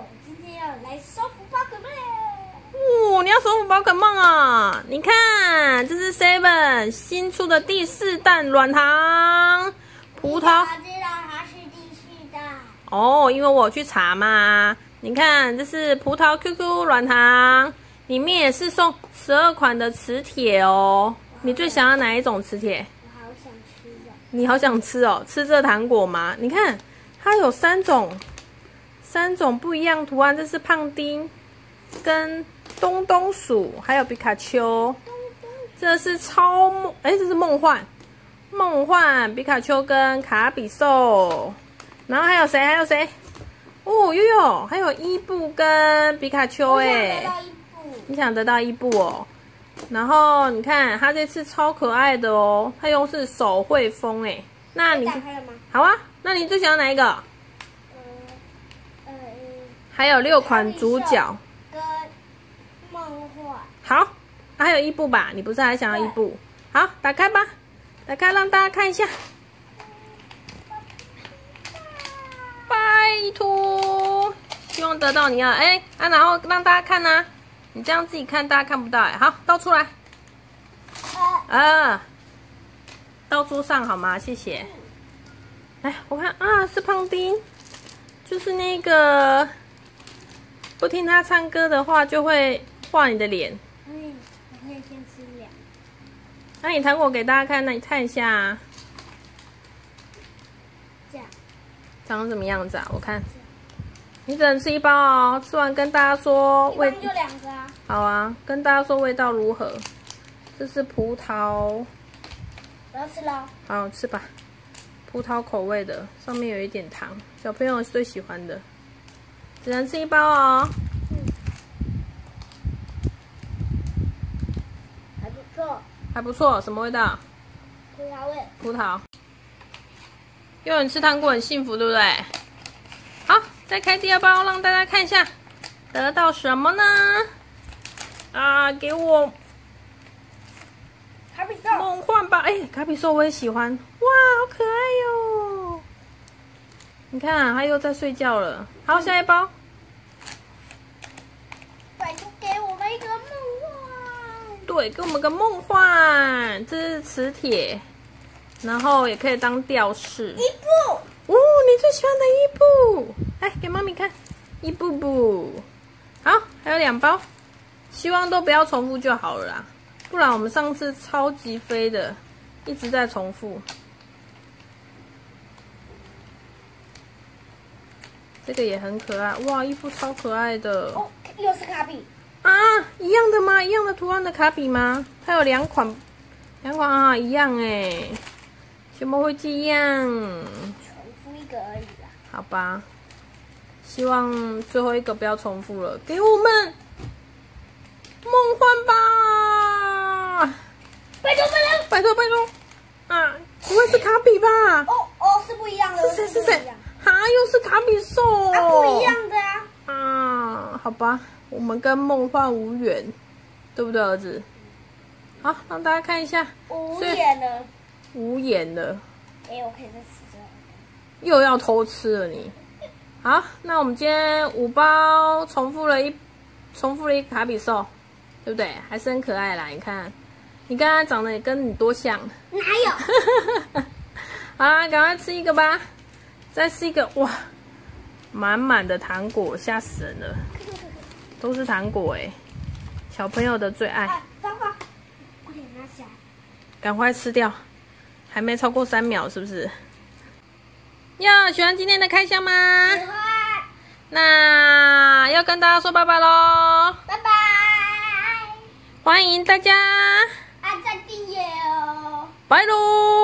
我今天要来收服宝可梦。哦，你要收服宝可梦啊！你看，这是 Seven 新出的第四弹软糖葡萄。我知道它是第四弹。哦，因为我去查嘛。你看，这是葡萄 QQ 软糖，里面也是送十二款的磁铁哦。你最想要哪一种磁铁？我好想吃哦。你好想吃哦，吃这糖果吗？你看，它有三种，三种不一样图案，这是胖丁跟东东鼠，还有皮卡丘。这是超梦，哎，这是梦幻，梦幻皮卡丘跟卡比兽，然后还有谁？还有谁？哦，悠悠，还有伊布跟皮卡丘，哎，你想得到伊布哦？然后你看，它这次超可爱的哦，它用是手绘风，哎，那你打开了吗？好啊，那你最想要哪一个？还有六款主角，跟梦幻。好，还有一部吧？你不是还想要一部？好，打开吧，打开让大家看一下。拜托，希望得到你啊！哎啊，然后让大家看呐、你这样自己看，大家看不到哎。好，倒出来，呃，啊，倒桌上好吗？谢谢。来，我看啊，是胖丁，就是那个不听他唱歌的话，就会画你的脸。嗯，我可以先吃两。那你糖果给大家看，那你看一下、啊，这样。长什么样子啊？我看，你只能吃一包哦，吃完跟大家说味就两个啊。好啊，跟大家说味道如何。这是葡萄，我要吃喽。好吃吧？葡萄口味的，上面有一点糖，小朋友最喜欢的，只能吃一包哦。还不错，还不错，什么味道？葡萄味。葡萄。有人吃糖果很幸福，对不对？好，再开第二包，让大家看一下得到什么呢？啊，给我卡比兽。梦幻吧！哎，卡比兽我也喜欢，哇，好可爱哟、你看，它又在睡觉了。好，下一包。我们一个梦幻。对，给我们个梦幻，这是磁铁，然后也可以当吊饰。伊布。哦，你最喜欢的伊布，来给妈咪看，伊布布。好，还有两包，希望都不要重复就好了啦，不然我们上次超级飞的，一直在重复。这个也很可爱，哇，衣服超可爱的。哦，又是卡比。啊，一样的吗？一样的图案的卡比吗？它有两款，两款啊，一样哎，怎么会这样？重复一个而已啦。好吧，希望最后一个不要重复了，给我们梦幻吧！拜托拜托。拜托拜托啊！不会是卡比吧？哦哦，是不一样的。是谁是谁不一样？啊，又是卡比兽啊，不一样的啊。啊！好吧，我们跟梦幻无缘，对不对，儿子？好，让大家看一下，无眼了。无眼了。哎，我可以再吃这个。又要偷吃了你。好，那我们今天五包重复了一，重复了一卡比兽，对不对？还是很可爱啦。你看，你刚刚长得也跟你多像。哪有？好啦，赶快吃一个吧。再吃一个，哇，满满的糖果，吓死人了，都是糖果哎，小朋友的最爱，啊，糟糕！快点拿起来。赶快吃掉，还没超过三秒，是不是？哟，喜欢今天的开箱吗？喜欢。那要跟大家说拜拜喽，拜拜。欢迎大家，按赞订阅哦。拜喽。